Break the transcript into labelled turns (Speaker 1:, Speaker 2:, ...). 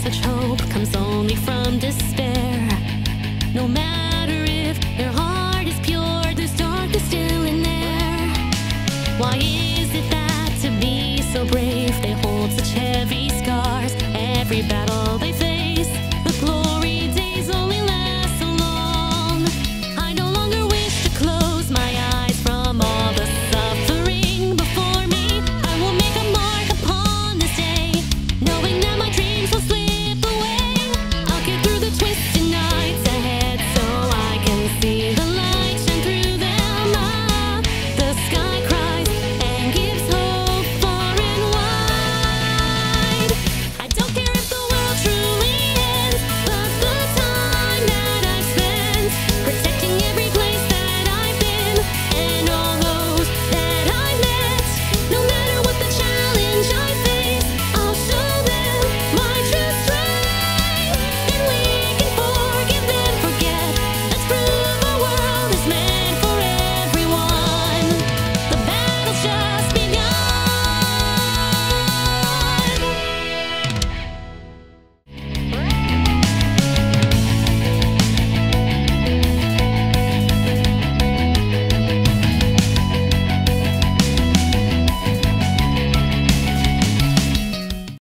Speaker 1: such hope comes only from despair. No matter if their heart is pure, there's darkness still in there. Why is it that to be so brave, they hold such heavy scars? Every battle.